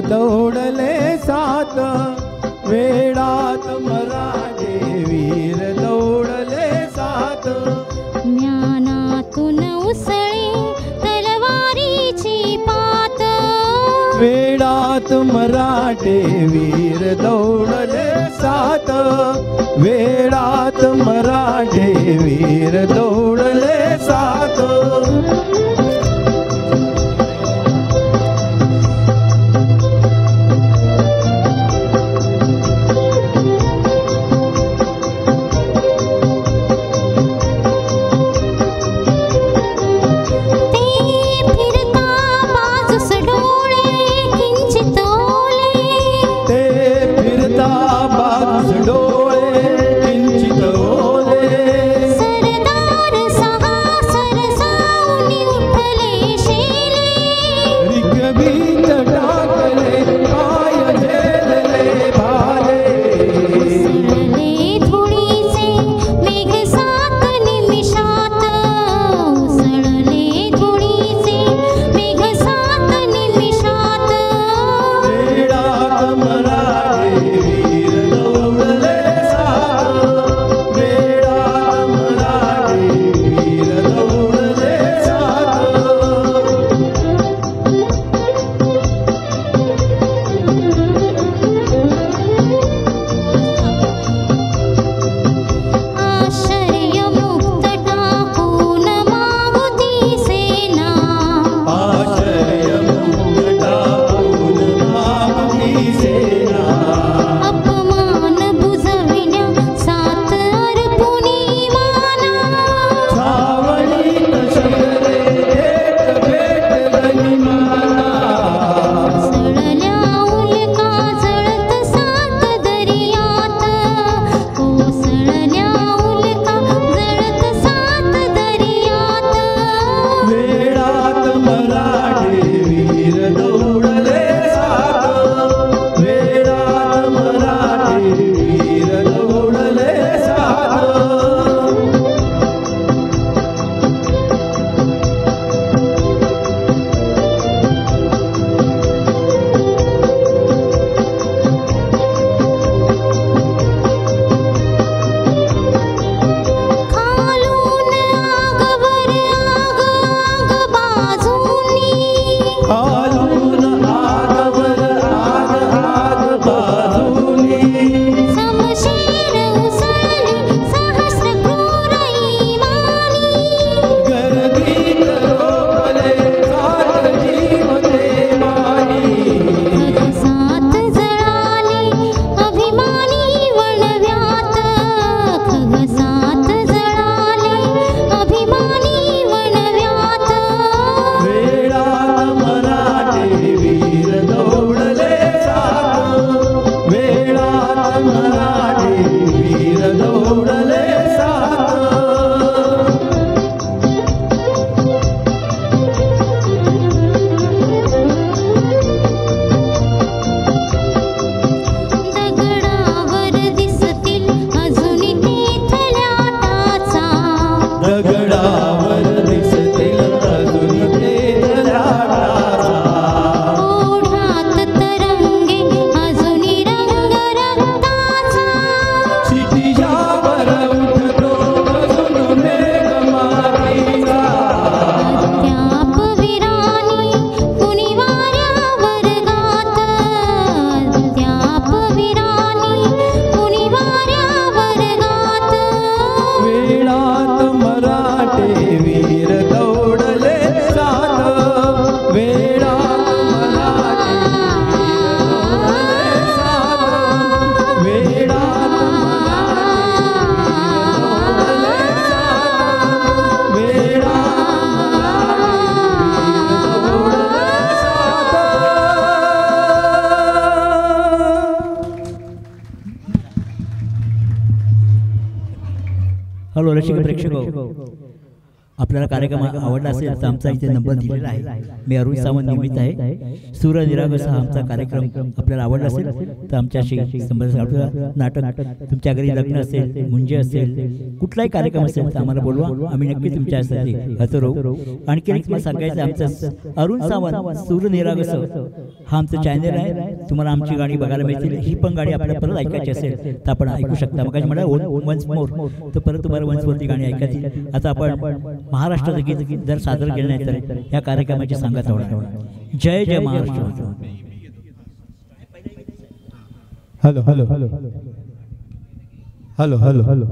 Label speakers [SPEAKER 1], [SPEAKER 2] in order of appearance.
[SPEAKER 1] दौडले सात वेळात मराठे वीर दौडले सात.
[SPEAKER 2] ज्ञानातून उसळे तलवारीची पात.
[SPEAKER 1] वेळात मराठे वीर दौडले सात वेळात मराठे वीर दौड
[SPEAKER 3] हॅलो रसिक प्रेक्षक आपल्याला कार्यक्रम आवडला असेल तर आमचा इथे नंबर दिलेला आहे. मी अरुण सावंत निमित्त आहे. सूर्य निरागस हा आमचा कार्यक्रम आपल्याला आवडला असेल तर आमच्याशी संबंध आपल्याला नाटक तुमच्या घरी लग्न असेल मुंजे असेल कुठलाही कार्यक्रम असेल तर आम्हाला बोलवा. आम्ही नक्की तुमच्यासाठी हजर राहू आणखी एक मला सांगायचं आमचं अरुण सावंत. सूर्य निरागस हा आमचं चॅनल आहे. तुम्हाला आमची गाणी बघायला मिळतील. ही पण गाणी आपल्याला परत ऐकायची असेल तर आपण ऐकू शकता. मग म्हणा वन्स मोर तर परत तुम्हाला वन्स मोर ती गाणी ऐकायची आता आपण महाराष्ट्राचं गीत जर सादर केलं नाही तर या कार्यक्रमाची सांगत आहोत जय जय Maharashtra.
[SPEAKER 1] Hello hello. Hello hello hello.